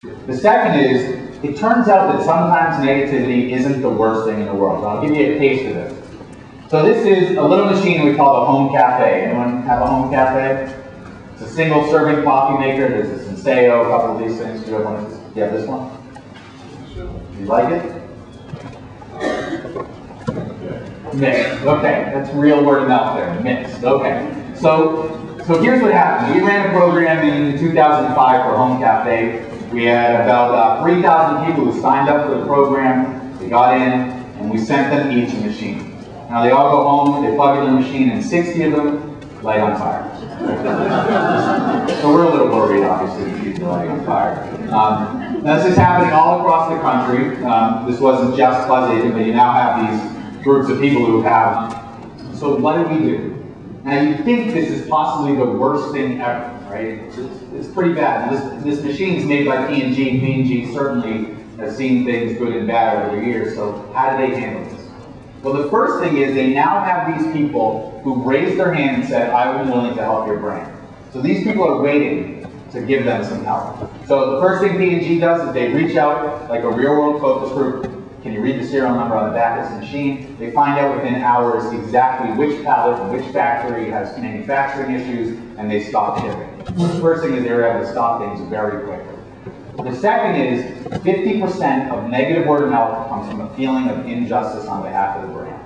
The second is, it turns out that sometimes negativity isn't the worst thing in the world. I'll give you a taste of this. So this is a little machine we call the home cafe. Anyone have a home cafe? It's a single serving coffee maker. There's a Senseo, a couple of these things. Do you have one? Do you have this one? Do you like it? Mixed. Okay, that's real word mouth there. Mixed. Okay. So, so here's what happened. We ran a program in 2005 for Home Cafe. We had about uh, 3,000 people who signed up for the program. They got in, and we sent them each a machine. Now they all go home, they plug in the machine, and 60 of them light on fire. so we're a little worried, obviously, that people lighting on fire. Um, this is happening all across the country. Um, this wasn't just Pleasanton, but you now have these groups of people who have. So what do we do? Now you think this is possibly the worst thing ever, right? It's, it's pretty bad. This, this machine's made by P&G. P&G certainly has seen things good and bad over the years, so how do they handle this? Well, the first thing is they now have these people who raised their hand and said, I'm willing to help your brand. So these people are waiting to give them some help. So the first thing P&G does is they reach out, like a real-world focus group, can you read the serial number on the back of this machine? They find out within hours exactly which pallet and which factory has manufacturing issues, and they stop shipping. The first thing is they're able to stop things very quickly. The second is 50% of negative word of mouth comes from a feeling of injustice on behalf of the brand.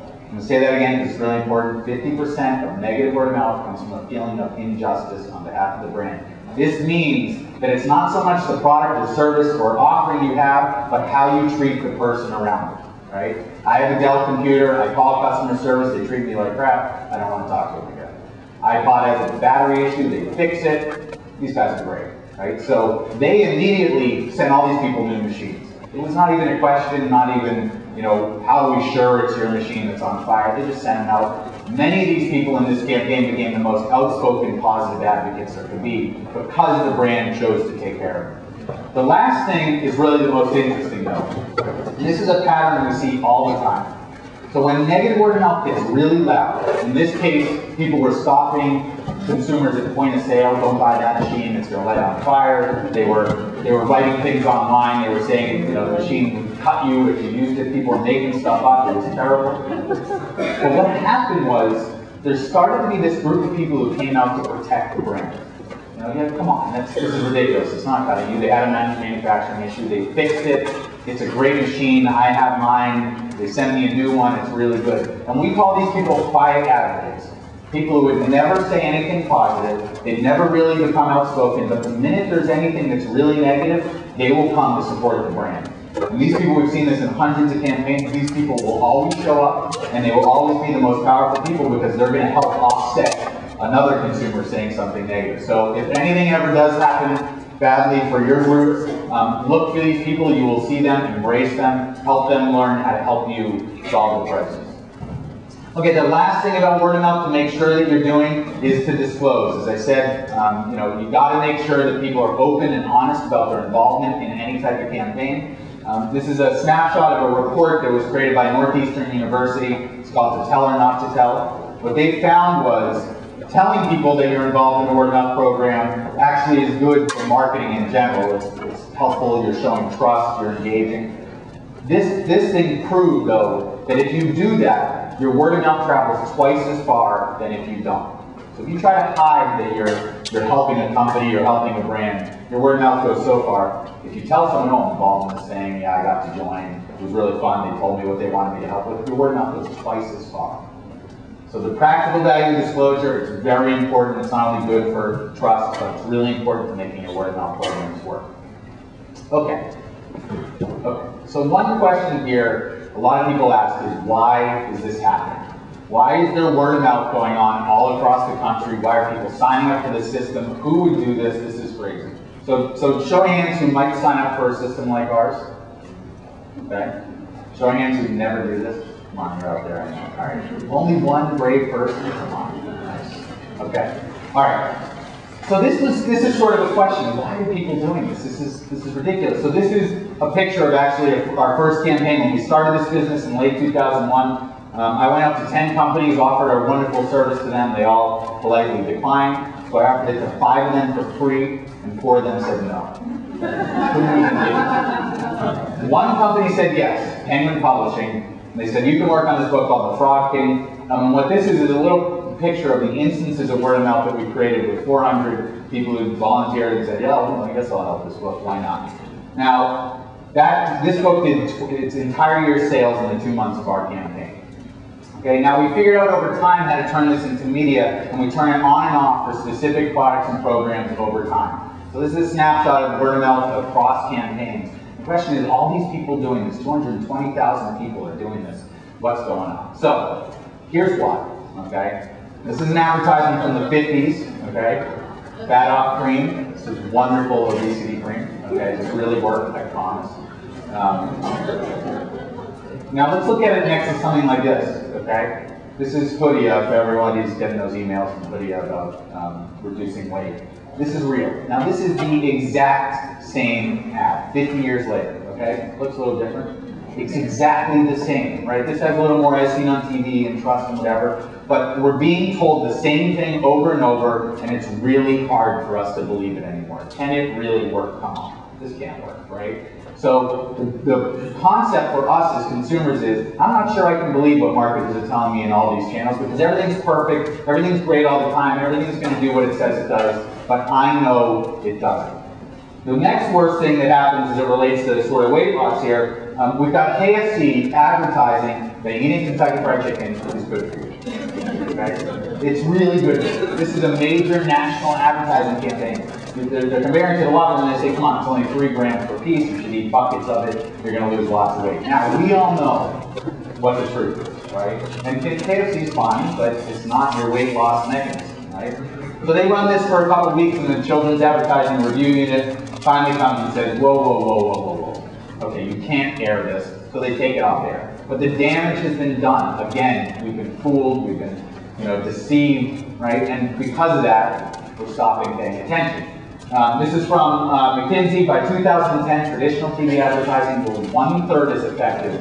I'm going to say that again because it's really important. 50% of negative word of mouth comes from a feeling of injustice on behalf of the brand. This means that it's not so much the product or service or offering you have, but how you treat the person around it. Right? I have a Dell computer, I call customer service, they treat me like crap, I don't want to talk to them again. iPod has a battery issue, they fix it. These guys are great. Right? So they immediately sent all these people new machines. It was not even a question, not even, you know, how are we sure it's your machine that's on fire? They just sent them out. Many of these people in this campaign became the most outspoken positive advocates there could be because the brand chose to take care of them. The last thing is really the most interesting though. This is a pattern we see all the time. So when negative word of mouth gets really loud, in this case, people were stopping consumers at the point of sale, don't buy that machine, it's going to light on fire. They were they were writing things online. They were saying, you know, the machine cut you if you used it. People were making stuff up. It was terrible. But what happened was there started to be this group of people who came out to protect the brand. You know, yeah, come on, that's, this is ridiculous. It's not cutting you. They had a manufacturing issue. They fixed it. It's a great machine. I have mine. They send me a new one. It's really good. And we call these people quiet advocates. People who would never say anything positive, they'd never really become outspoken, but the minute there's anything that's really negative, they will come to support the brand. And these people, we've seen this in hundreds of campaigns, these people will always show up, and they will always be the most powerful people because they're going to help offset another consumer saying something negative. So if anything ever does happen badly for your group, um, look for these people, you will see them, embrace them, help them learn how to help you solve the crisis. Okay, the last thing about word of mouth to make sure that you're doing is to disclose. As I said, um, you know, you've got to make sure that people are open and honest about their involvement in any type of campaign. Um, this is a snapshot of a report that was created by Northeastern University. It's called To Tell or Not to Tell. What they found was telling people that you're involved in the word mouth program actually is good for marketing in general. It's, it's helpful, you're showing trust, you're engaging. This, this thing proved, though, that if you do that, your word mouth travels twice as far than if you don't. So if you try to hide that you're you're helping a company, you're helping a brand, your word of mouth goes so far. If you tell someone, oh, I'm involved in this thing, yeah, I got to join, it was really fun, they told me what they wanted me to help with, your word of mouth goes twice as far. So the practical value disclosure is very important. It's not only good for trust, but it's really important for making your word of mouth programs work. Okay. Okay. So one question here a lot of people ask is why is this happening? Why is there word mouth going on all across the country? Why are people signing up for the system? Who would do this? This is crazy. So, so show hands who might sign up for a system like ours. Okay? Show hands who never do this. Come on, you're out there. All right. Only one brave person. Come on. Okay. All right. So this was this is sort of a question. Why are people doing this? This is this is ridiculous. So this is a picture of actually our first campaign when we started this business in late 2001. Um, I went out to 10 companies, offered our wonderful service to them. They all politely declined. So I offered it to five of them for free, and four of them said no. One company said yes, Penguin Publishing. They said, you can work on this book called The Frog King. Um, what this is is a little picture of the instances of word of mouth that we created with 400 people who volunteered and said, yeah, well, I guess I'll help this book, why not? Now, that this book did its entire year's sales in the two months of our campaign. Okay, now we figured out over time how to turn this into media, and we turn it on and off for specific products and programs over time. So this is a snapshot of word of mouth across campaigns. The question is, all these people doing this, 220,000 people are doing this. What's going on? So, here's why, okay? This is an advertisement from the 50s, okay? Fat off cream. This is wonderful obesity cream, okay? This really worked, I promise. Um, now let's look at it next to something like this, okay? This is Hoodia, for everyone who's getting those emails from Hoodia about um, reducing weight. This is real. Now this is the exact same app, 50 years later, okay? Looks a little different. It's exactly the same, right? This has a little more as seen on TV and trust and whatever, but we're being told the same thing over and over, and it's really hard for us to believe it anymore. Can it really work? Come on, this can't work, right? So the, the, concept for us as consumers is, I'm not sure I can believe what marketers are telling me in all these channels because everything's perfect, everything's great all the time, everything's going to do what it says it does, but I know it doesn't. The next worst thing that happens as it relates to the sort of weight loss here, um, we've got KFC advertising that eating Kentucky Fried Chicken is good for you. It's really good. This is a major national advertising campaign. They're, they're comparing to the level and they say, come on, it's only three grams per piece, you should eat buckets of it, you're going to lose lots of weight. Now, we all know what the truth is, right? And KFC is fine, but it's not your weight loss mechanism, right? So they run this for a couple of weeks and the Children's Advertising Review Unit finally comes and says, whoa, whoa, whoa, whoa, whoa, whoa. Okay, you can't air this. So they take it off air. But the damage has been done. Again, we've been fooled, we've been you know, deceived, right? And because of that, we're stopping paying attention. Um, this is from uh, McKinsey. By 2010, traditional TV advertising was one third as effective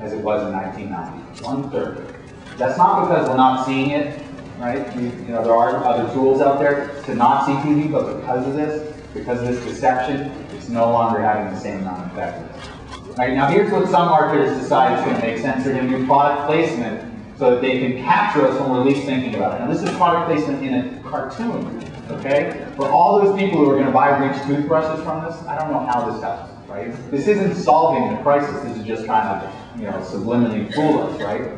as it was in 1990. One third. That's not because we're not seeing it, right? We, you know, there are other tools out there to not see TV, but because of this, because of this deception, it's no longer having the same amount of effectiveness. Right, now here's what some marketers decide is going to make sense. They're going to do product placement so that they can capture us when we're least thinking about it. Now this is product placement in a cartoon, okay? For all those people who are going to buy Reach toothbrushes from this, I don't know how this happens, right? This isn't solving the crisis. This is just kind of, you know, subliminally fool us, right?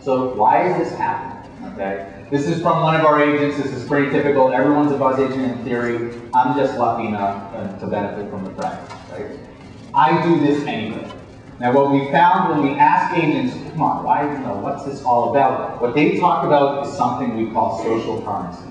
So why is this happening, okay? This is from one of our agents. This is pretty typical. Everyone's a buzz agent in theory. I'm just lucky enough uh, to benefit from the practice, right? I do this anyway. Now, what we found when we ask agents, come on, why, you know, what's this all about? What they talk about is something we call social currency.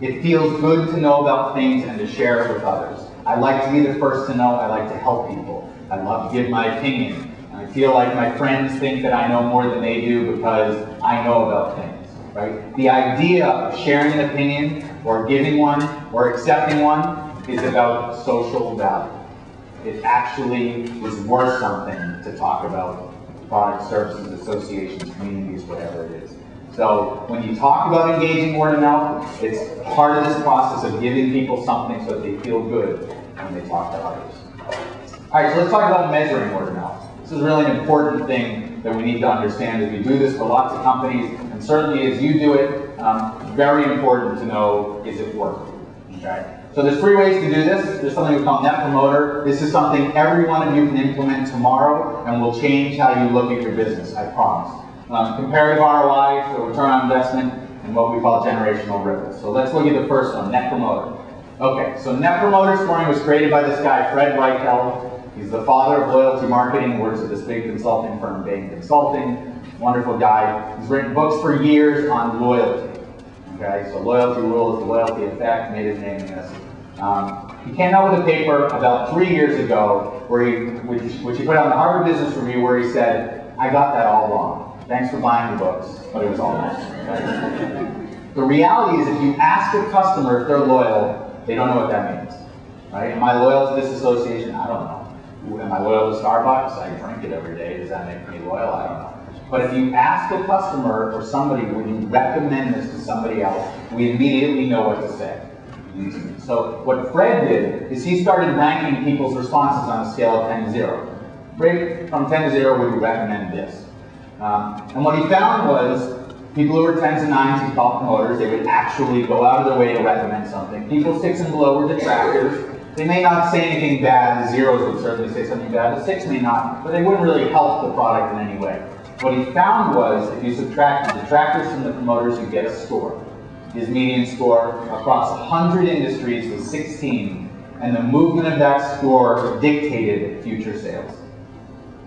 It feels good to know about things and to share it with others. I like to be the first to know. I like to help people. I love to give my opinion. I feel like my friends think that I know more than they do because I know about things, right? The idea of sharing an opinion or giving one or accepting one is about social value. It actually is worth something to talk about products, services, associations, communities, whatever it is. So when you talk about engaging word of mouth, it's part of this process of giving people something so that they feel good when they talk to others. All right, so let's talk about measuring word of mouth. This is really an important thing that we need to understand as we do this for lots of companies, and certainly as you do it, um, very important to know is it working. Okay? So there's three ways to do this. There's something we call Net Promoter. This is something every one of you can implement tomorrow and will change how you look at your business, I promise. Um, comparative ROI, so return on investment, and what we call generational ripples. So let's look at the first one, Net Promoter. Okay, so Net Promoter scoring was created by this guy, Fred Reichheld. He's the father of loyalty marketing, works at this big consulting firm, Bain Consulting. Wonderful guy. He's written books for years on loyalty. Okay, so loyalty rules, the loyalty effect, made his name in this. Um, he came out with a paper about three years ago, where he, which, which he put out in the Harvard Business Review, where he said, "I got that all wrong. Thanks for buying the books, but it was all wrong." Okay? the reality is, if you ask a customer if they're loyal, they don't know what that means. Right? Am I loyal to this association? I don't know. Am I loyal to Starbucks? I drink it every day. Does that make me loyal? I don't know. But if you ask a customer or somebody, would you recommend this to somebody else, we immediately know what to say. So what Fred did is he started ranking people's responses on a scale of 10 to 0. Rate from 10 to 0, would you recommend this? Um, and what he found was people who were 10s and 9s, he called promoters, they would actually go out of their way to recommend something. People 6 and below were detractors. They may not say anything bad, the zeros would certainly say something bad, the 6 may not, but they wouldn't really help the product in any way. What he found was if you subtract the detractors from the promoters, you get a score. His median score across 100 industries was 16, and the movement of that score dictated future sales.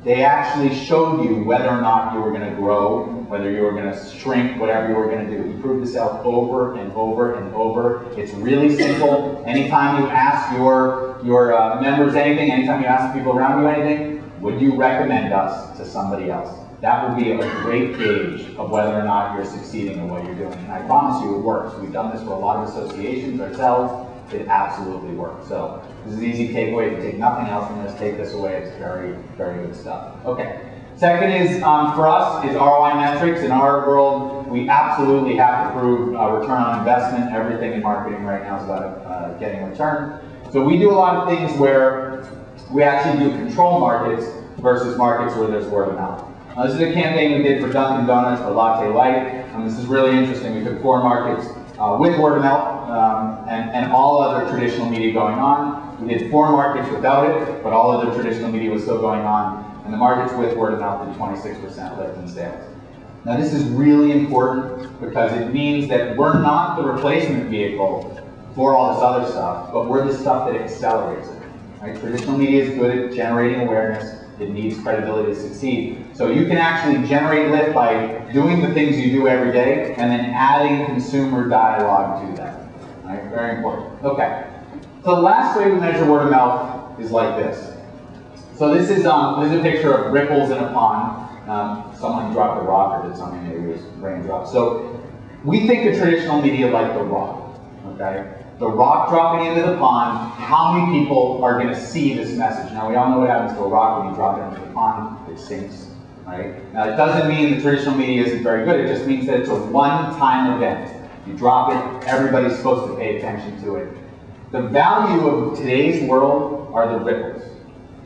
They actually showed you whether or not you were going to grow, whether you were going to shrink, whatever you were going to do. You proved yourself over and over and over. It's really simple. Anytime you ask your, your uh, members anything, anytime you ask people around you anything, would you recommend us to somebody else? That would be a great gauge of whether or not you're succeeding in what you're doing. And I promise you it works. We've done this for a lot of associations ourselves. It absolutely works. So this is an easy takeaway. If you take nothing else from this, take this away. It's very, very good stuff. Okay. Second is, um, for us, is ROI metrics. In our world, we absolutely have to prove uh, return on investment. Everything in marketing right now is about uh, getting return. So we do a lot of things where we actually do control markets versus markets where there's word of mouth. Uh, this is a campaign we did for Dunkin' Donuts for Latte Light, and this is really interesting. We took four markets uh, with word of mouth um, and, and all other traditional media going on. We did four markets without it, but all other traditional media was still going on, and the markets with word of mouth did 26% lift in sales. Now this is really important because it means that we're not the replacement vehicle for all this other stuff, but we're the stuff that accelerates it. Right? Traditional media is good at generating awareness, it needs credibility to succeed. So you can actually generate lift by doing the things you do every day and then adding consumer dialogue to that. Right? Very important. Okay. So the last way we measure word of mouth is like this. So this is um, this is a picture of ripples in a pond. Um, someone dropped a rock or did something, maybe it was raindrop. So we think of traditional media like the rock. Okay the rock dropping into the pond, how many people are going to see this message? Now, we all know what happens to a rock when you drop it into the pond, it sinks, right? Now, it doesn't mean the traditional media isn't very good, it just means that it's a one-time event. You drop it, everybody's supposed to pay attention to it. The value of today's world are the ripples.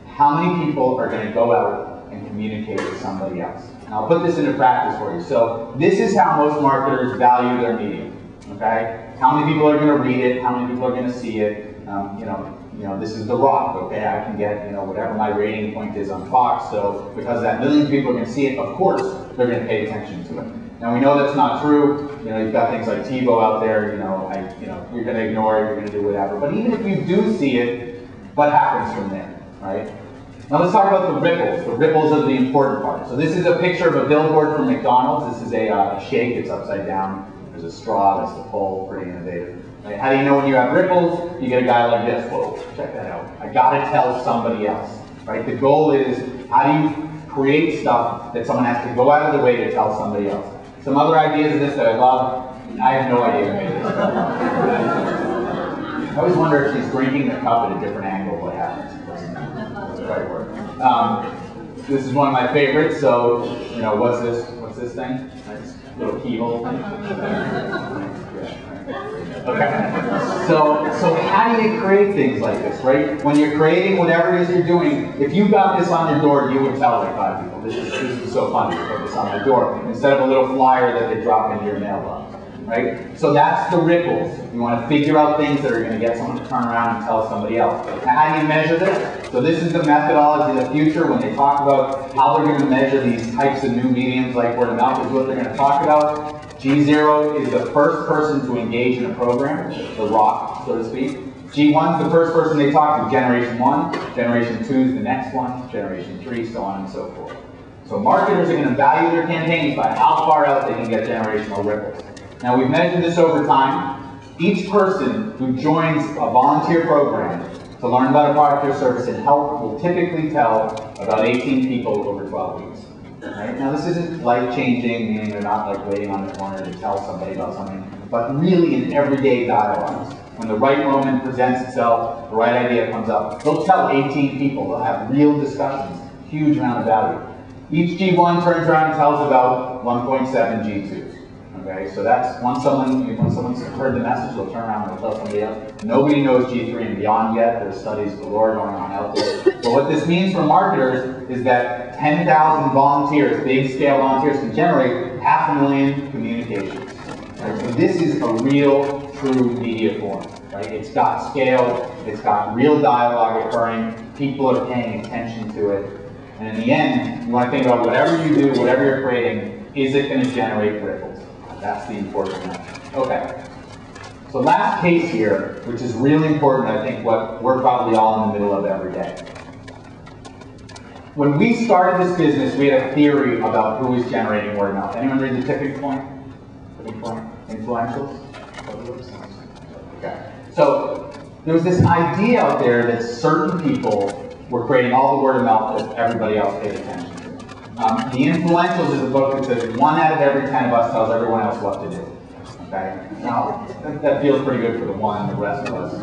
How many people are going to go out and communicate with somebody else? Now, I'll put this into practice for you. So, this is how most marketers value their media, okay? How many people are going to read it? How many people are going to see it? Um, you know, you know, this is The Rock, okay? I can get, you know, whatever my rating point is on Fox, so because that millions of people are going to see it, of course, they're going to pay attention to it. Now we know that's not true. You know, you've got things like TiVo out there. You know, I, you know, you're going to ignore it. You're going to do whatever. But even if you do see it, what happens from there, right? Now let's talk about the ripples. The ripples are the important part. So this is a picture of a billboard from McDonald's. This is a uh, shake. It's upside down. There's a straw, that's the pole, pretty innovative. Right? How do you know when you have ripples? You get a guy like this. Whoa, check that out. I gotta tell somebody else. Right? The goal is how do you create stuff that someone has to go out of the way to tell somebody else? Some other ideas of this that I love. I have no idea. I always wonder if she's drinking the cup at a different angle, what happens. Um, this is one of my favorites. So, you know, what's this? What's this thing? little keyhole thing. Okay. So, so how do you create things like this, right? When you're creating whatever it is you're doing, if you got this on your door, you would tell like five people, this is, this is so funny to put this on my door, instead of a little flyer that they drop into your mailbox right? So that's the ripples. You want to figure out things that are going to get someone to turn around and tell somebody else. How do you measure this? So this is the methodology of the future when they talk about how they're going to measure these types of new mediums like word of mouth is what they're going to talk about. G0 is the first person to engage in a program, the rock, so to speak. G1 is the first person they talk to, generation 1. Generation 2 is the next one. Generation 3, so on and so forth. So marketers are going to value their campaigns by how far out they can get generational ripples. Now we've measured this over time. Each person who joins a volunteer program to learn about a product or service and help will typically tell about 18 people over 12 weeks. Right? Now this isn't life-changing, meaning they're not like waiting on the corner to tell somebody about something, but really in everyday dialogues. When the right moment presents itself, the right idea comes up, they'll tell 18 people, they'll have real discussions, huge amount of value. Each G1 turns around and tells about 1.7 G2s. So that's when someone when someone's heard the message, they'll turn around and tell somebody else. Nobody knows G3 and beyond yet. There's studies galore going on out there. But what this means for marketers is that 10,000 volunteers, big scale volunteers, can generate half a million communications. Right? So this is a real, true media form. Right? It's got scale. It's got real dialogue occurring. People are paying attention to it. And in the end, you want to think about whatever you do, whatever you're creating, is it going to generate ripples? That's the important one. Okay. So last case here, which is really important, I think what we're probably all in the middle of every day. When we started this business, we had a theory about who was generating word of mouth. Anyone read the tipping point? Tipping point? Influentials? Okay. So there was this idea out there that certain people were creating all the word of mouth that everybody else paid attention. Um, the Influentials is a book that says one out of every ten of us tells everyone else what to do. Okay? Now, that, feels pretty good for the one, the rest of us.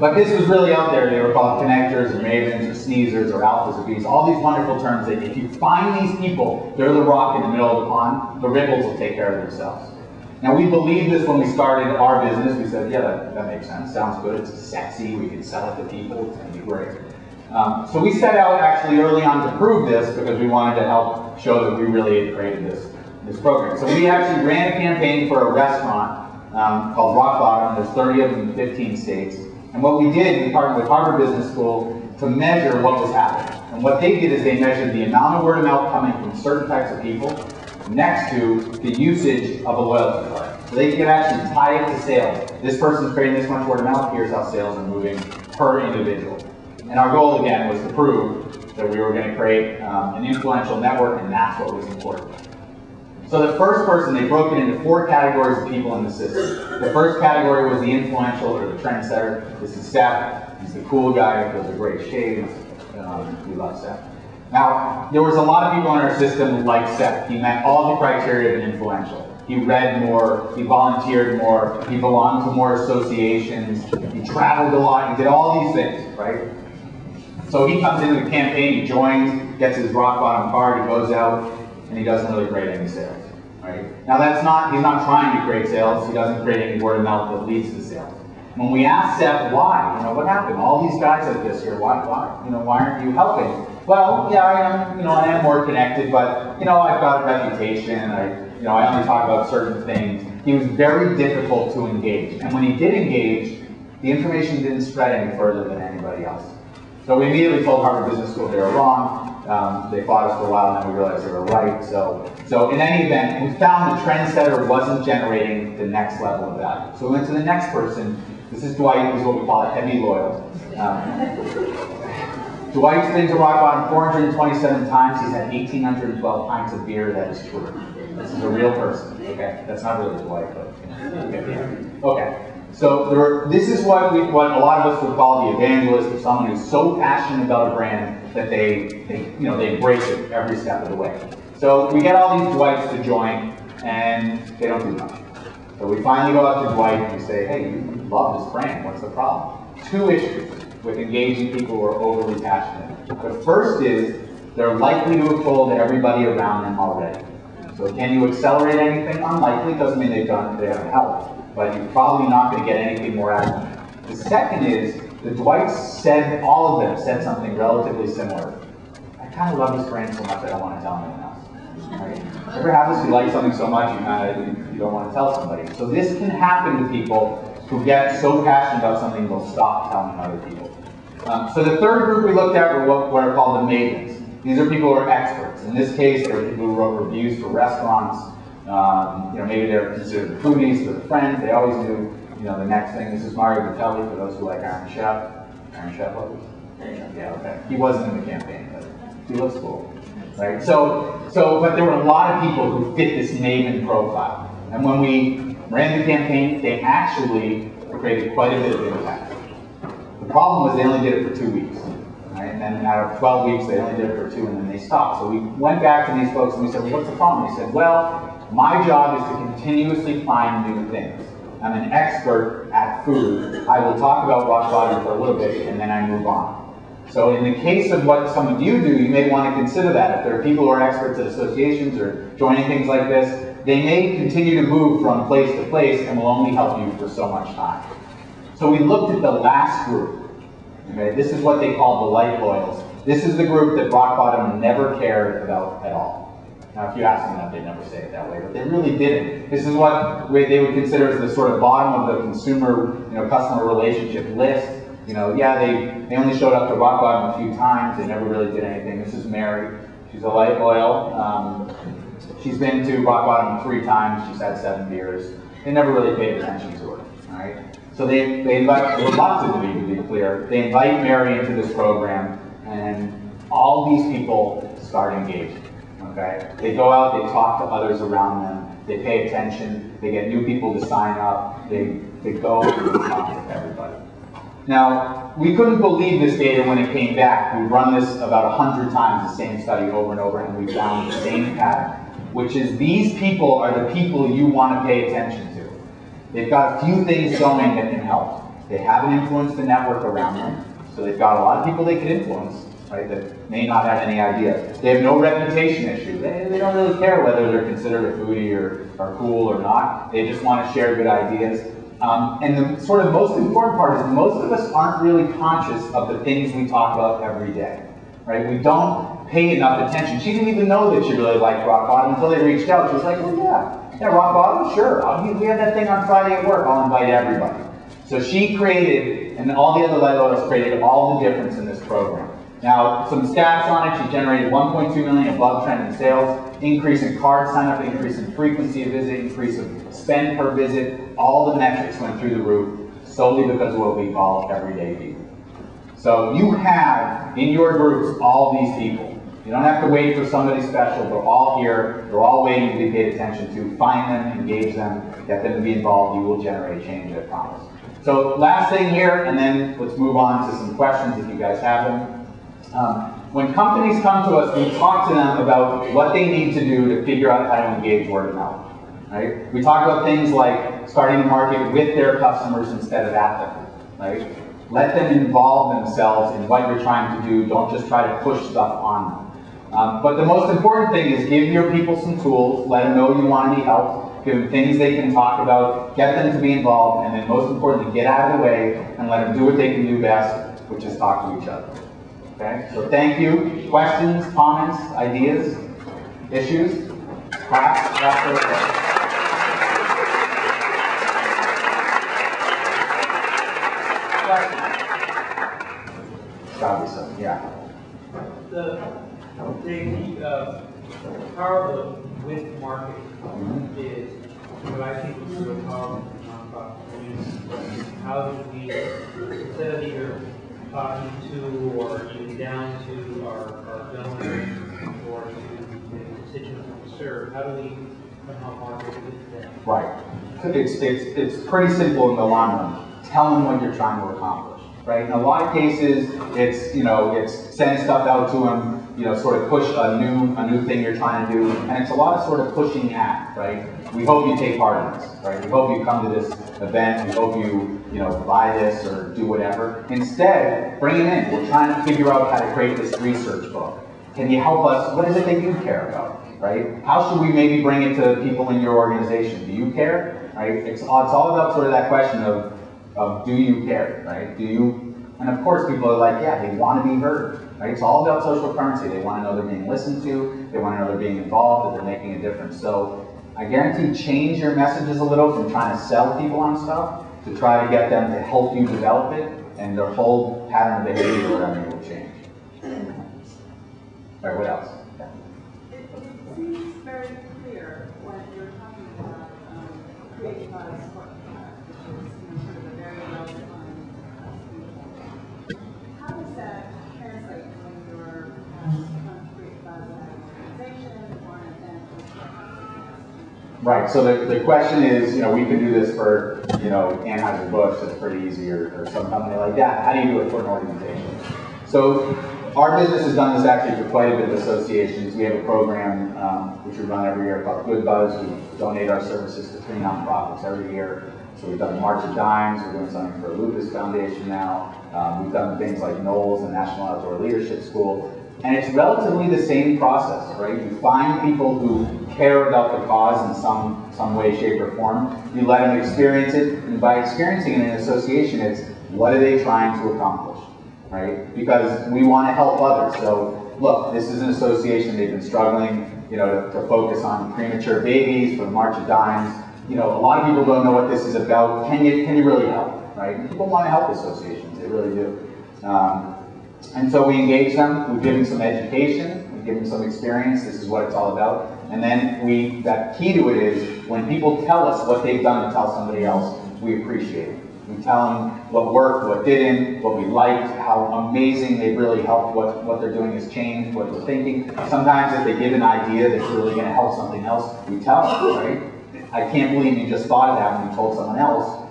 But this was really out there. They were called connectors or mavens or sneezers or alphas or bees. All these wonderful terms that if you find these people, they're the rock in the middle of the pond, the ripples will take care of themselves. Now we believed this when we started our business. We said, yeah, that, that makes sense. Sounds good. It's sexy. We can sell it to people. It's going to be great. Um, so we set out actually early on to prove this because we wanted to help show that we really had created this, this program. So we actually ran a campaign for a restaurant um, called Rock Bottom. There's 30 of them in 15 states. And what we did, we partnered with Harvard Business School to measure what was happening. And what they did is they measured the amount of word of mouth coming from certain types of people next to the usage of a loyalty card. So they can actually tie it to sales. This person's creating this much word of mouth, here's how sales are moving per individual. And our goal again was to prove that we were going to create um, an influential network and that's what was important. So the first person, they broke it into four categories of people in the system. The first category was the influential or the trendsetter. This is Seth. He's the cool guy. Those a great shades. Um, we love Seth. Now, there was a lot of people in our system like Seth. He met all the criteria of an influential. He read more, he volunteered more, he belonged to more associations, he traveled a lot, he did all these things, right? So he comes into the campaign, he joins, gets his rock bottom card, he goes out, and he doesn't really create any sales. Right? Now that's not, he's not trying to create sales, he doesn't create any word of mouth that leads to sales. When we asked Seth why, you know, what happened? All these guys like this here, why, why, you know, why aren't you helping? Well, yeah, I am, you know, I am more connected, but, you know, I've got a reputation, I, you know, I only talk about certain things. He was very difficult to engage. And when he did engage, the information didn't spread any further than anybody else. So we immediately told Harvard Business School they were wrong. Um, they fought us for a while, and then we realized they were right. So, so in any event, we found the trendsetter wasn't generating the next level of value. So we went to the next person. This is Dwight, who's what we call a heavy loyal. Um, Dwight's been to rock bottom 427 times. He's had 1,812 pints of beer. That is true. This is a real person. Okay, that's not really Dwight, but okay. okay. So this is what we, what a lot of us would call the evangelist, or someone who's so passionate about a brand that they, they you know they embrace it every step of the way. So we get all these Dwights to join, and they don't do much. So we finally go up to Dwight and we say, hey, you love this brand. What's the problem? Two issues with engaging people who are overly passionate. The first is they're likely to have told everybody around them already. So can you accelerate anything? Unlikely. Doesn't mean they've done they haven't helped, but you're probably not going to get anything more out of them. The second is the Dwight said all of them said something relatively similar. I kind of love this brand so much I don't want to tell anyone else. Right? Ever have this? You like something so much you kind of you don't want to tell somebody. So this can happen to people who get so passionate about something they'll stop telling other people. Um, so the third group we looked at were what, what are called the mavens. These are people who are experts. In this case, they're people who wrote reviews for restaurants. Um, you know, maybe they're considered foodies for friends. They always do, you know, the next thing. This is Mario Batali for those who like Iron Chef. Iron Chef lovers? Yeah, okay. He wasn't in the campaign, but he looks cool. Right? So, so, but there were a lot of people who fit this name and profile. And when we ran the campaign, they actually created quite a bit of impact. The problem was they only did it for two weeks. Right? And then out of 12 weeks, they only did it for two, and then they stopped. So we went back to these folks and we said, well, what's the problem? They said, well, my job is to continuously find new things. I'm an expert at food. I will talk about rock bottom for a little bit, and then I move on. So in the case of what some of you do, you may want to consider that. If there are people who are experts at associations or joining things like this, they may continue to move from place to place and will only help you for so much time. So we looked at the last group. Okay, this is what they call the light loyals. This is the group that rock bottom never cared about at all. Now, if you ask them that, they never say it that way, but they really didn't. This is what they would consider as the sort of bottom of the consumer, you know, customer relationship list. You know, yeah, they, they only showed up to rock bottom a few times. They never really did anything. This is Mary. She's a light loyal. Um, she's been to rock bottom three times. She's had seven beers. They never really paid attention to her. All right. So they, they invite, reluctantly to be clear, they invite Mary into this program, and all these people start engaging. Okay? They go out, they talk to others around them, they pay attention, they get new people to sign up, they, they go and talk to everybody. Now, we couldn't believe this data when it came back. We've run this about 100 times, the same study over and over, and we found the same pattern, which is these people are the people you want to pay attention to. They've got a few things going that can help. They haven't influenced the network around them, so they've got a lot of people they can influence, right, that may not have any idea. They have no reputation issue. They, they don't really care whether they're considered a foodie or are cool or not. They just want to share good ideas. Um, and the sort of most important part is most of us aren't really conscious of the things we talk about every day, right? We don't pay enough attention. She didn't even know that she really liked rock bottom until they reached out. She was like, well, yeah, yeah, rock bottom, sure. I'll, we have that thing on Friday at work. I'll invite everybody. So she created, and all the other loyals created all the difference in this program. Now, some stats on it. She generated 1.2 million above trend in sales, increase in card sign up, increase in frequency of visit, increase of spend per visit. All the metrics went through the roof solely because of what we call everyday people. So you have in your groups all these people. You don't have to wait for somebody special. They're all here. They're all waiting to be paid attention to. Find them, engage them, get them to be involved. You will generate change, I promise. So last thing here, and then let's move on to some questions if you guys have them. Um, when companies come to us, we talk to them about what they need to do to figure out how to engage word of mouth. Right? We talk about things like starting to market with their customers instead of at them. Right? Let them involve themselves in what you're trying to do. Don't just try to push stuff on them. Um, but the most important thing is give your people some tools, let them know you want any help, give them things they can talk about, get them to be involved, and then most importantly, get out of the way and let them do what they can do best, which is talk to each other. Okay? So thank you. Questions, comments, ideas, issues? Perhaps that's Obviously, yeah. The the uh, power of the with market is what I think is really powerful in nonprofit communities. How do we, instead of either talking to or even down to our, our donors or to the constituents we serve, how do we somehow market them? Right. It's, it's, it's pretty simple in the long run. Tell them what you're trying to accomplish. Right? In a lot of cases, it's, you know, it's send stuff out to them, you know, sort of push a new a new thing you're trying to do, and it's a lot of sort of pushing at, right? We hope you take part in this, right? We hope you come to this event. We hope you, you know, buy this or do whatever. Instead, bring it in. We're trying to figure out how to create this research book. Can you help us? What is it that you care about, right? How should we maybe bring it to people in your organization? Do you care, right? It's, it's all about sort of that question of, of do you care, right? Do you and of course, people are like, yeah, they want to be heard. Right? It's all about social currency. They want to know they're being listened to. They want to know they're being involved. That they're making a difference. So I guarantee change your messages a little from trying to sell people on stuff to try to get them to help you develop it, and their whole pattern of behavior or whatever will change. All right, what else? Seems very clear when you're talking about um, creating buzz for Right. So the, the question is, you know, we could do this for, you know, Anheuser-Busch, that's pretty easy, or, or some company like that. How do you do it for an organization? So our business has done this actually for quite a bit of associations. We have a program um, which we run every year called Good Buzz. We donate our services to three nonprofits every year. So we've done March of Dimes, we're doing something for Lupus Foundation now. Um, we've done things like NOLS and National Outdoor Leadership School. And it's relatively the same process, right? You find people who care about the cause in some, some way, shape, or form. You let them experience it, and by experiencing it in an association, it's what are they trying to accomplish, right? Because we want to help others. So, look, this is an association, they've been struggling, you know, to, to focus on premature babies for the March of Dimes. You know, a lot of people don't know what this is about. Can you, can you really help, right? People want to help associations, they really do. Um, and so we engage them, we give them some education, we give them some experience, this is what it's all about. And then we, that key to it is, when people tell us what they've done to tell somebody else, we appreciate it. We tell them what worked, what didn't, what we liked, how amazing they really helped, what, what they're doing has changed, what they're thinking. Sometimes if they give an idea that's really gonna help something else, we tell them, right? I can't believe you just thought of that when you told someone else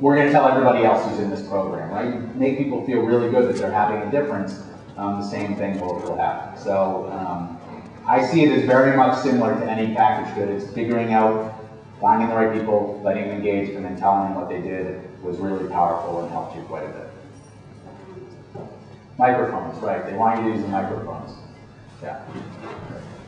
we're going to tell everybody else who's in this program, right? Make people feel really good that they're having a difference. Um, the same thing will, will happen. So um, I see it as very much similar to any package good. It's figuring out, finding the right people, letting them engage, and then telling them what they did was really powerful and helped you quite a bit. Microphones, right? They want you to use the microphones. Yeah.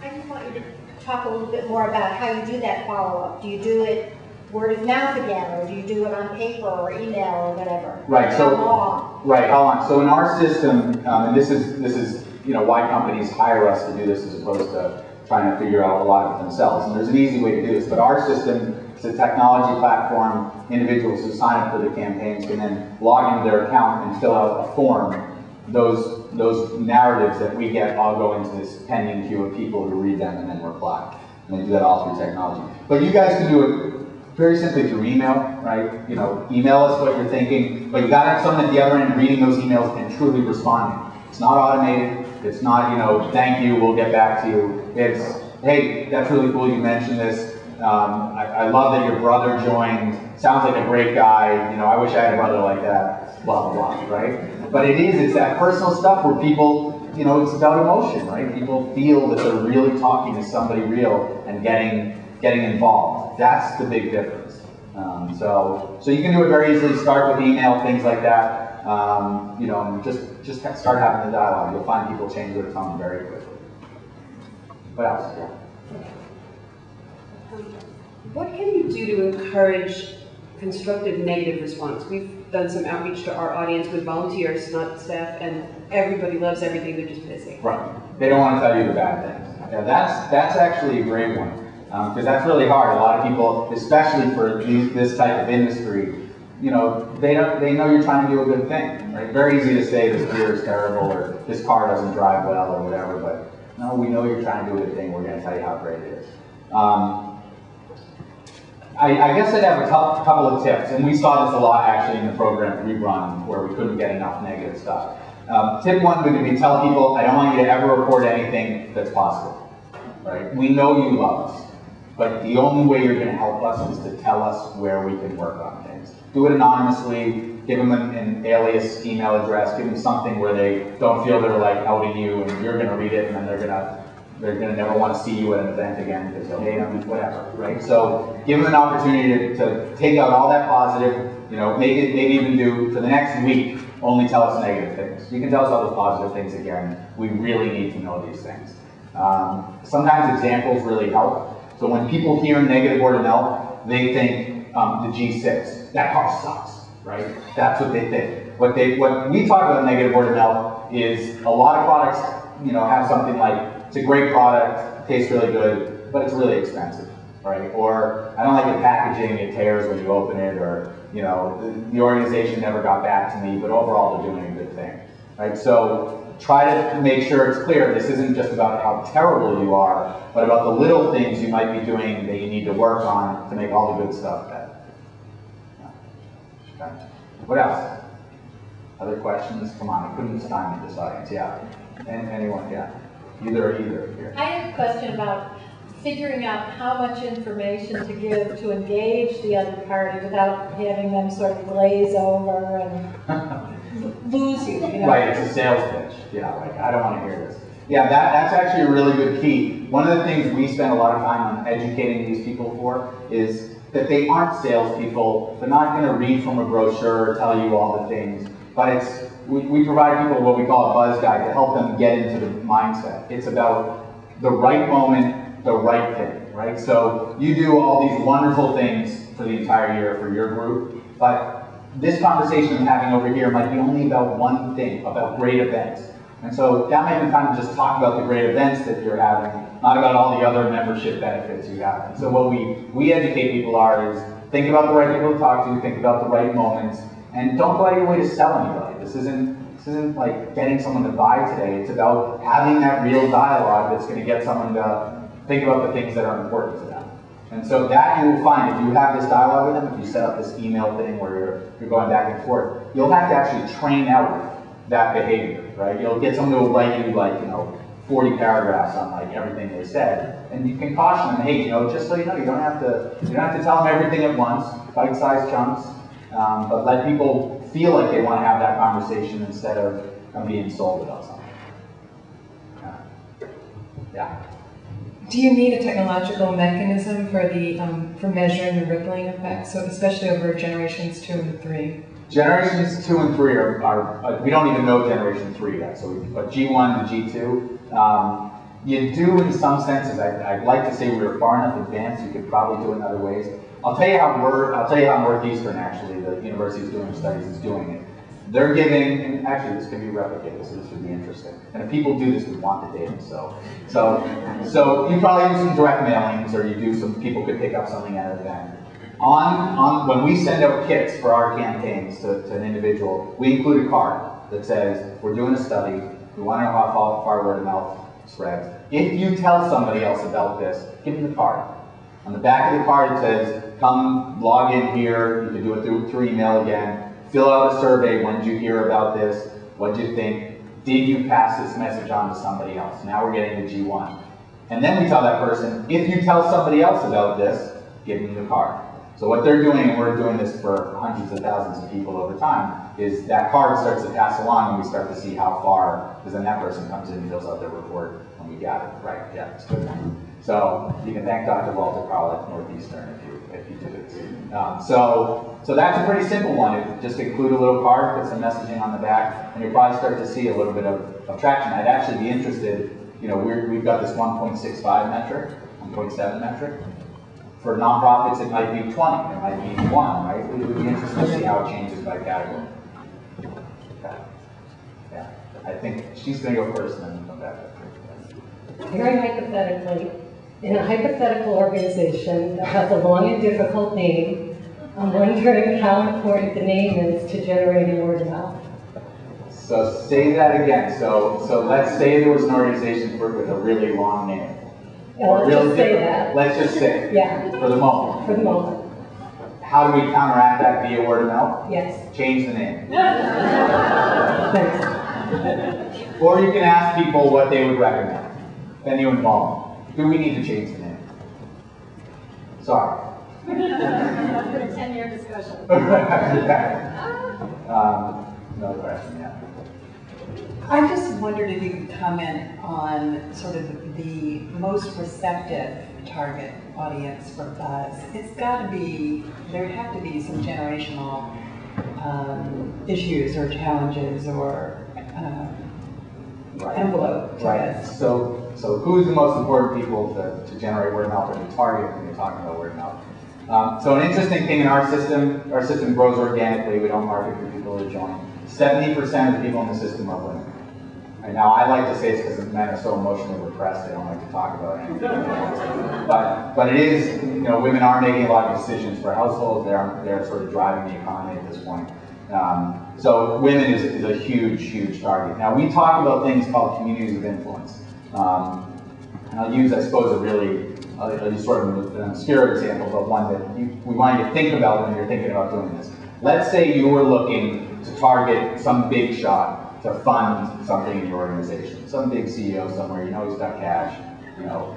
I just want you to talk a little bit more about how you do that follow-up. Do you do it word of mouth again, or do you do it on paper or email or whatever? Right, so- How long? Right, hold on. So in our system, um, and this is, this is, you know, why companies hire us to do this as opposed to trying to figure out a lot of it themselves. And there's an easy way to do this, but our system is a technology platform. Individuals who sign up for the campaigns can then log into their account and fill out a form. Those, those narratives that we get all go into this pending queue of people who read them and then reply. And they do that all through technology. But you guys can do it very simply through email, right? You know, email us what you're thinking, but you gotta have someone at the other end reading those emails and truly responding. It's not automated, it's not, you know, thank you, we'll get back to you. It's, hey, that's really cool you mentioned this. Um, I, I love that your brother joined, sounds like a great guy, you know, I wish I had a brother like that, blah, blah, blah, right? But it is, it's that personal stuff where people, you know, it's about emotion, right? People feel that they're really talking to somebody real and getting, getting involved. That's the big difference. Um, so, so you can do it very easily. Start with email, things like that. Um, you know, just just start having the dialogue. You'll find people change their tone very quickly. What else? Yeah. What can you do to encourage constructive negative response? We've done some outreach to our audience with volunteers, not staff, and everybody loves everything, they're just busy. Right. They don't want to tell you the bad things. Yeah, that's that's actually a great one because um, that's really hard. A lot of people, especially for these, this type of industry, you know, they don't they know you're trying to do a good thing. Right? Very easy to say this beer is terrible or this car doesn't drive well or whatever, but no, we know you're trying to do a good thing. We're going to tell you how great it is. Um, I, I, guess I'd have a couple of tips, and we saw this a lot actually in the program we run where we couldn't get enough negative stuff. Um, tip one would be tell people, I don't want you to ever report anything that's positive. Right? We know you love us, but the only way you're going to help us is to tell us where we can work on things. Do it anonymously, give them an, an alias email address, give them something where they don't feel they're like outing you and you're going to read it and then they're going to they're going to never want to see you at an event again because they'll hate them, whatever, right? So give them an opportunity to, to take out all that positive, you know, make it, maybe even do for the next week, only tell us negative things. You can tell us all the positive things again. We really need to know these things. Um, sometimes examples really help. So when people hear negative word of mouth, they think um, the G6, that car sucks, right? That's what they think. What they, what we talk about negative word of mouth is a lot of products, you know, have something like it's a great product, tastes really good, but it's really expensive, right? Or I don't like the packaging, it tears when you open it, or you know, the, the organization never got back to me, but overall they're doing a good thing, right? So try to make sure it's clear this isn't just about how terrible you are, but about the little things you might be doing that you need to work on to make all the good stuff better. Okay. What else? Other questions? Come on, I couldn't time this audience. Yeah. And anyone? Yeah. Either or either here. I have a question about figuring out how much information to give to engage the other party without having them sort of glaze over and lose you, you know? Right, it's a sales pitch. Yeah, like, I don't want to hear this. Yeah, that, that's actually a really good key. One of the things we spend a lot of time on educating these people for is that they aren't salespeople, they're not gonna read from a brochure or tell you all the things, but it's, we, we provide people what we call a buzz guide to help them get into the mindset. It's about the right moment, the right thing, right? So you do all these wonderful things for the entire year for your group, but this conversation I'm having over here might be only about one thing, about great events. And so that might be time to just talk about the great events that you're having, not about all the other membership benefits you have. And so what we, we educate people are is think about the right people to talk to, think about the right moments, and don't go out of your way to sell anybody. This isn't, this isn't like getting someone to buy today. It's about having that real dialogue that's going to get someone to think about the things that are important to them. And so that you will find, if you have this dialogue with them, if you set up this email thing where you're, you're going back and forth, you'll have to actually train out that behavior, right? You'll get someone to write you like, you know, 40 paragraphs on like everything they said, and you can caution them, hey, you know, just so you know, you don't have to, you don't have to tell them everything at once, bite-sized chunks, um, but let people feel like they want to have that conversation instead of um, being sold about something. Yeah. Do you need a technological mechanism for the um, for measuring the rippling effect? So especially over generations two and three. Generations two and three are, are uh, we don't even know generation three yet. So, we, but G1 to G2, um, you do in some senses. I, I'd like to say we were far enough advanced. You could probably do it in other ways. I'll tell you how we're. I'll tell you how Northeastern actually, the university is doing studies, is doing it. They're giving, and actually this can be replicated, so this would be interesting. And if people do this, we want the data. So, so, so you probably do some direct mailings, or you do some. People could pick up something at an event. On, on when we send out kits for our campaigns to, to an individual, we include a card that says we're doing a study. We want to know how far word of mouth spreads. If you tell somebody else about this, give them the card. On the back of the card it says, come log in here. You can do it through, through email again fill out a survey. When did you hear about this? What did you think? Did you pass this message on to somebody else? Now we're getting to G1. And then we tell that person, if you tell somebody else about this, give them the card. So what they're doing, and we're doing this for hundreds of thousands of people over time, is that card starts to pass along and we start to see how far, because then that person comes in and fills out their report and we got it. Right, yeah, it's good. So you can thank Dr. Walter Carl at Northeastern if you, if you did it. Um, so, so that's a pretty simple one. It, just include a little card, put some messaging on the back, and you'll probably start to see a little bit of, of traction. I'd actually be interested, you know, we have got this 1.65 metric, 1.7 metric. For nonprofits, it might be 20, it might be 1, right? It would be interesting to see how it changes by category. Okay. Yeah, I think she's going to go first and then come back. Very hypothetically, in a hypothetical organization that has a long and difficult name, I'm wondering how important the name is to generating word of mouth. So say that again. So so let's say there was an organization with a really long name. Yeah, let's just say that. Let's just say. Yeah. For the moment. For the moment. How do we counteract that via word of mouth? Yes. Change the name. Thanks. Or you can ask people what they would recommend. Then you involve them. Do we need to change the name? Sorry. a ten-year discussion. um, another question, yeah. I just wondered if you could comment on sort of the most receptive target audience for Buzz. It's got to be, there have to be some generational um, issues or challenges or um, Right. envelope Right. So, so who's the most important people to, to generate word of mouth or to target when you're talking about word of mouth? Um, so an interesting thing in our system, our system grows organically. We don't market for people to join. 70% of the people in the system are women. Right now, I like to say it's because men are so emotionally repressed, they don't like to talk about anything. but, but it is, you know, women are making a lot of decisions for households. They're, they're sort of driving the economy at this point. Um, so women is, is a huge, huge target. Now we talk about things called communities of influence. Um, and I'll use, I suppose, a really, I'll sort of an obscure example, but one that you, we want you to think about when you're thinking about doing this. Let's say you were looking to target some big shot to fund something in your organization. Some big CEO somewhere, you know he's got cash, you know,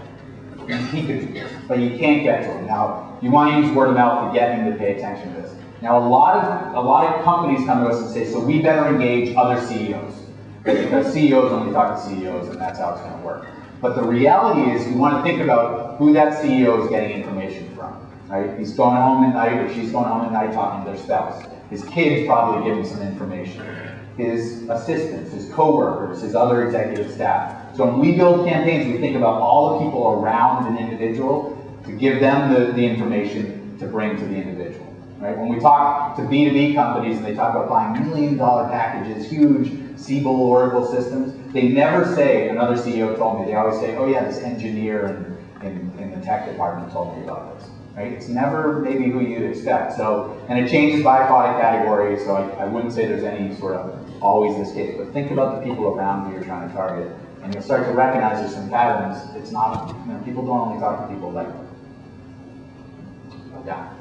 he could do but you can't get to him. Now, you want to use word of mouth to get him to pay attention to this. Now, a lot of a lot of companies come to us and say, so we better engage other CEOs because CEOs only talk to CEOs, and that's how it's going to work. But the reality is, you want to think about who that CEO is getting information from. right? He's going home at night, or she's going home at night talking to their spouse. His kids probably give him some information. His assistants, his coworkers, his other executive staff. So when we build campaigns, we think about all the people around an individual to give them the, the information to bring to the individual. Right? When we talk to B2B companies and they talk about buying million dollar packages, huge Siebel Oracle systems, they never say, another CEO told me, they always say, oh yeah, this engineer in, in, in the tech department told me about this. Right? It's never maybe who you'd expect. So, and it changes by product category, so I, I wouldn't say there's any sort of always this case, but think about the people around who you're trying to target. And you'll start to recognize there's some patterns. It's not, you know, people don't only talk to people like, them. yeah.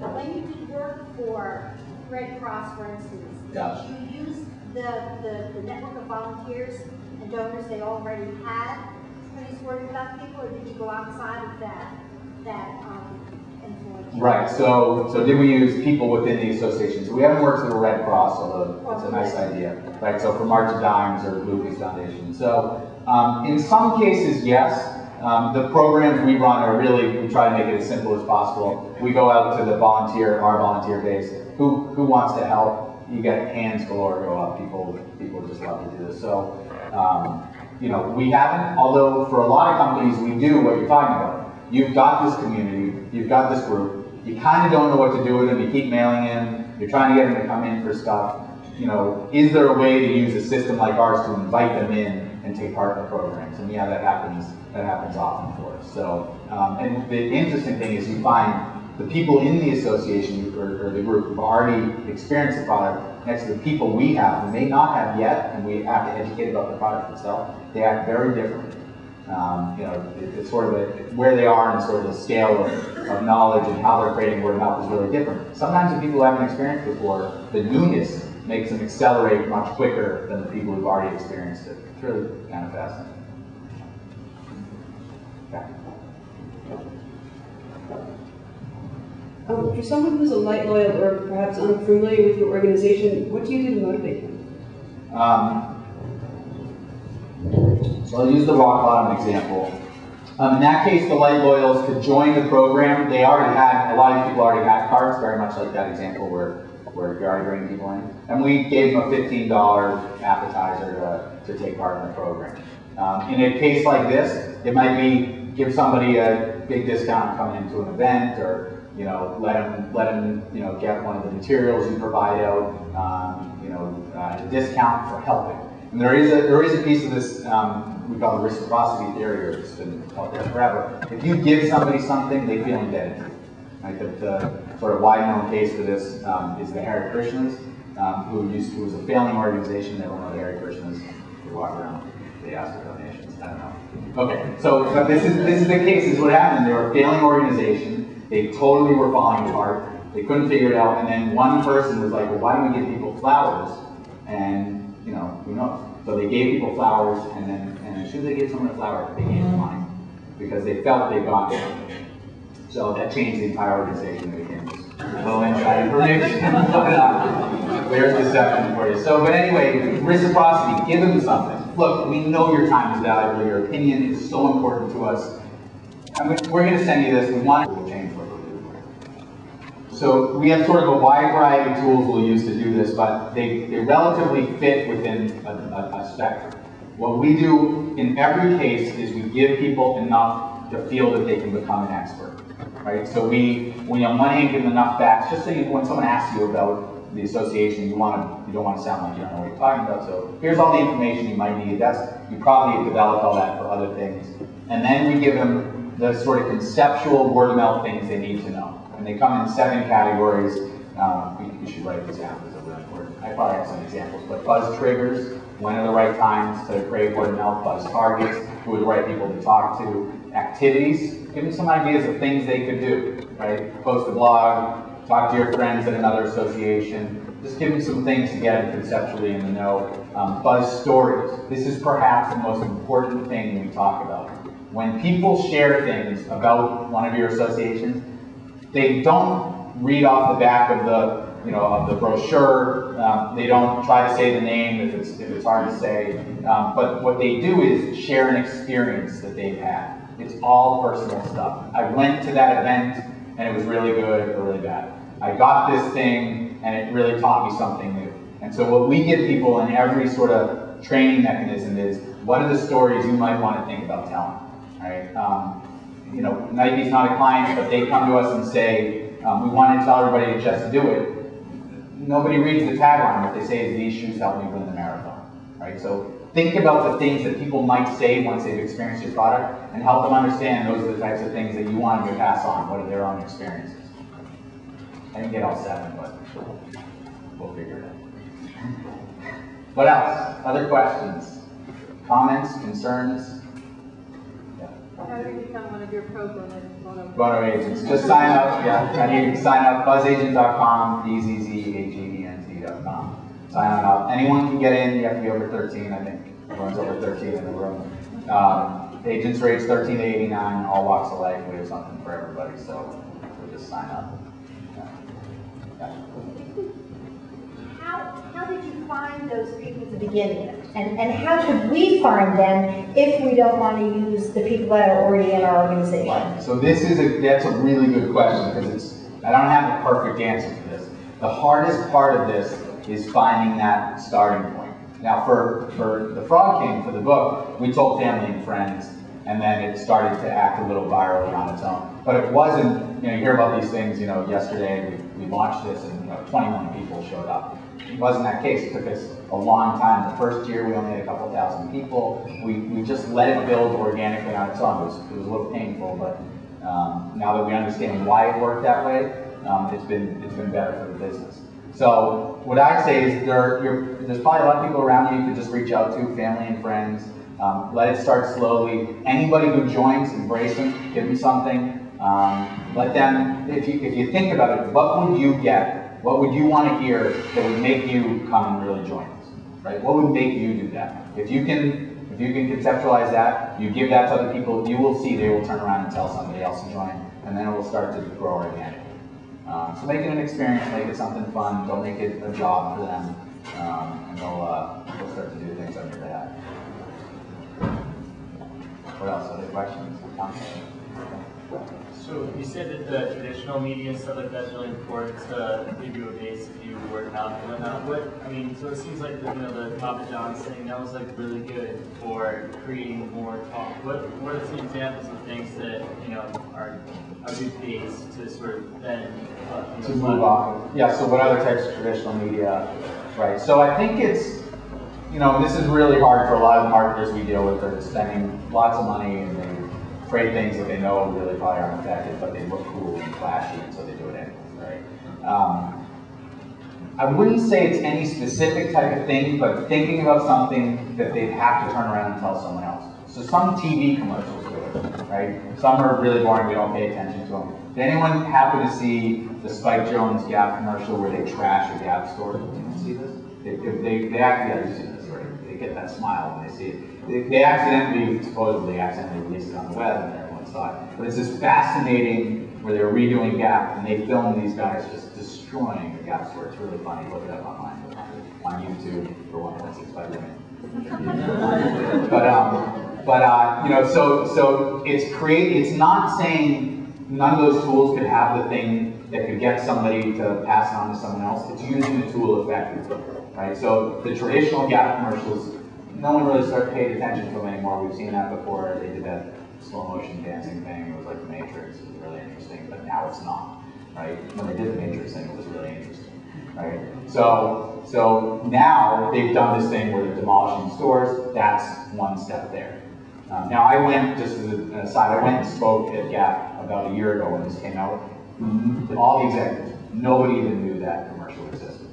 But when you do work for Red Cross, for instance, Yeah. did you use the, the, the network of volunteers and donors they already had for these work about people, or did you go outside of that, that, um, influence? Right, so, so did we use people within the association? So we haven't worked with the Red Cross, although it's a nice idea. Right, so for March of Dimes or Peace Foundation. So, um, in some cases, yes. Um, the programs we run are really, we try to make it as simple as possible. We go out to the volunteer, our volunteer base. Who, who wants to help? You get hands galore go up. People, people just love to do this. So, um, you know, we haven't, although for a lot of companies, we do what you're talking about. You've got this community, you've got this group, you kind of don't know what to do with them, you keep mailing in, you're trying to get them to come in for stuff. You know, is there a way to use a system like ours to invite them in and take part in the programs? And yeah, that happens, that happens often for us. So, um, and the interesting thing is you find the people in the association or, or the group who've already experienced the product next to the people we have who may not have yet, and we have to educate about the product itself, they act very differently. Um, you know, it, it's sort of a, where they are and sort of the scale of, of knowledge and how they're creating word of mouth is really different. Sometimes the people who haven't experienced before, the newness makes them accelerate much quicker than the people who've already experienced it. It's really kind of fascinating. Um, for someone who's a light loyal or perhaps unfamiliar with your organization, what do you do to motivate them? Um, so I'll use the rock bottom example. Um, in that case, the light loyals could join the program. They already had, a lot of people already had cards, very much like that example where, where you're already bringing people in. And we gave them a $15 appetizer to, to take part in the program. Um, in a case like this, it might be give somebody a big discount coming into an event or you know, let them, let them, you know, get one of the materials you provide out, um, you know, uh, a discount for helping. And there is a, there is a piece of this, um, we call the reciprocity theory, or it's been out there forever. If you give somebody something, they feel indebted to? The, the sort of wide-known case for this um, is the Hare Krishnas, um, who used who was a failing organization. Everyone know the Hare Krishnas. They walk around, they ask for donations. I don't know. Okay, so but this is this is the case. This is what happened. They were a failing organization. They totally were falling apart. They couldn't figure it out. And then one person was like, well, why don't we give people flowers? And, you know, who knows? So they gave people flowers, and then, as soon as they gave someone a flower, they gave them money. Because they felt they got it. So that changed the entire organization. They became low inside information. there's deception for you. So, but anyway, reciprocity, give them something. Look, we know your time is valuable. Your opinion is so important to us. I mean, we're going to send you this. We want to change what we're doing. So we have sort of a wide variety of tools we'll use to do this, but they, they relatively fit within a, a, a spectrum. What we do in every case is we give people enough to feel that they can become an expert, right? So we, we on one hand give them enough facts, just so you, when someone asks you about the association, you want to, you don't want to sound like you don't know what you're talking about. So here's all the information you might need. That's you probably have developed all that for other things, and then we give them the sort of conceptual word of mouth things they need to know. And they come in seven categories. Um, we, should write these down really important. I probably have some examples, but buzz triggers, when are the right times to create word of mouth, buzz targets, who are the right people to talk to, activities, give them some ideas of things they could do, right? Post a blog, talk to your friends at another association, just give them some things to get them conceptually in the know. Um, buzz stories. This is perhaps the most important thing we talk about. When people share things about one of your associations, they don't read off the back of the you know of the brochure. Um, they don't try to say the name if it's if it's hard to say. Um, but what they do is share an experience that they've had. It's all personal stuff. I went to that event and it was really good or really bad. I got this thing, and it really taught me something new. And so what we give people in every sort of training mechanism is, what are the stories you might want to think about telling, right? Um, you know, Nike's not a client, but they come to us and say, um, we want to tell everybody to just do it. Nobody reads the tagline. What they say is, these shoes helped me win the marathon, right? So think about the things that people might say once they've experienced your product and help them understand those are the types of things that you want to pass on. What are their own experiences? I didn't get all seven, but we'll figure it out. What else? Other questions? Comments, concerns? How do you become one of your program and one of? Bono agents. Just sign up. Yeah, and you can sign up bzzagent.com, b-z-z-a-g-e-n-t.com. Sign on up. Anyone can get in. You have to be over 13, I think. Everyone's over 13 in the room. Um, agents rates 13 to 89, all walks of life. We have something for everybody, so so just sign up. Yeah. Yeah. How, how did you find those people to begin with? And, and how should we find them if we don't want to use the people that are already in our organization? Right. So this is a that's a really good question because it's I don't have a perfect answer for this. The hardest part of this is finding that starting point. Now for for the Frog King for the book, we told family and friends, and then it started to act a little virally on its own. But it wasn't. You know, you hear about these things. You know, yesterday we, we launched this and you know, 21 people showed up. It wasn't that case. It took us a long time. The first year we only had a couple thousand people. We, we just let it build organically on its own. It was, it was a little painful, but um, now that we understand why it worked that way, um, it's been it's been better for the business. So what I'd say is there there's probably a lot of people around you you could just reach out to, family and friends. Um, let it start slowly. Anybody who joins, embrace them, give them something. Um, let them, if you, if you think about it, what would you get? What would you want to hear that would make you come and really join us? Right? What would make you do that? If you can, if you can conceptualize that, you give that to other people, you will see they will turn around and tell somebody else to join, and then it will start to grow organically. Um, so make it an experience, make it something fun. Don't make it a job for them, um, and they'll, uh, they'll start to do things on your behalf. What else? Other questions? Comments? So you said that the traditional media and stuff like that's really important to give you a base if you work out and whatnot. What I mean, so it seems like the, you know the Papa John's thing that was like really good for creating more talk. What what are some examples of things that you know are a good base to sort of then uh, to move of. Yeah, so what other types of traditional media, right? So I think it's, you know, this is really hard for a lot of the marketers we deal with. They're spending lots of money and they create things that they know really probably aren't effective, but they look cool and flashy, and so they do it anyway, right? Um, I wouldn't say it's any specific type of thing, but thinking about something that they have to turn around and tell someone else. So some TV commercials do it, right? Some are really boring, we don't pay attention to them. Did anyone happen to see the Spike Jonze Gap commercial where they trash a Gap store? Did you see this? They, they, they actually, yeah, you've seen this, right? They get that smile when they see it. They, they accidentally, supposedly accidentally released it on the web and everyone saw it. But it's this fascinating where they're redoing Gap and they film these guys just destroying the Gap store. It's really funny. Look it up online on YouTube for 1.65 million. but um, but uh, you know, so so it's create. It's not saying none of those tools could have the thing that could get somebody to pass on to someone else. It's using the tool effectively, right? So the traditional Gap commercials, no one really started paying attention to them anymore. We've seen that before. They did that slow motion dancing thing. It was like the Matrix. It was really interesting, but now it's not, right? When they did the Matrix thing, it was really interesting, right? So so now they've done this thing where they're demolishing stores. That's one step there. Um, now I went, just as an aside, I went and spoke at Gap about a year ago when this came out. All the executives, nobody even knew that commercial existed.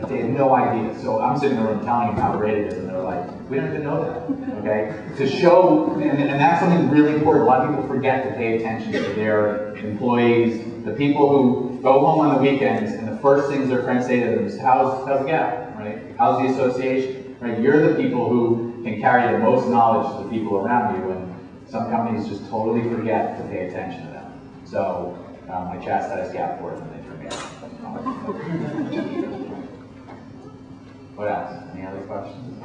They had no idea. So I'm sitting there the room telling them how great it is, and they're like, we don't even know that. Okay? To show, and, and that's something really important. A lot of people forget to pay attention to their employees, the people who go home on the weekends, and the first things their friends say to them is, how's, how's the Gap? Right? How's the association? Right? You're the people who can carry the most knowledge to the people around you, and some companies just totally forget to pay attention to them. So um, I chastise Gap for it, and they forget. what else? Any other questions?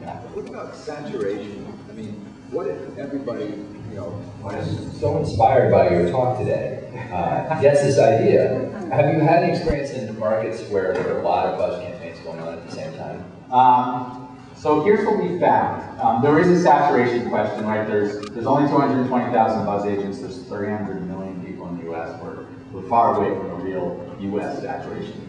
Yeah. What about saturation? I mean, what if everybody, you know, I was so inspired by your talk today. Uh, Yes, this idea. Have you had any experience in markets where there are a lot of buzz campaigns going on at the same time? Um, so here's what we found. Um, there is a saturation question, right? There's there's only 220,000 buzz agents. There's 300 million people in the U.S. We're, we're far away from a real U.S. saturation point.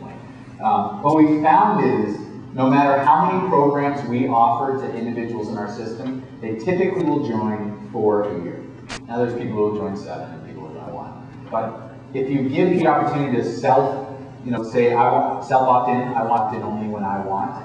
Um, what we found is no matter how many programs we offer to individuals in our system, they typically will join for a year. Now there's people who will join seven and people who will join one. But if you give the opportunity to self, you know, say I want self opt in, I want in only when I want,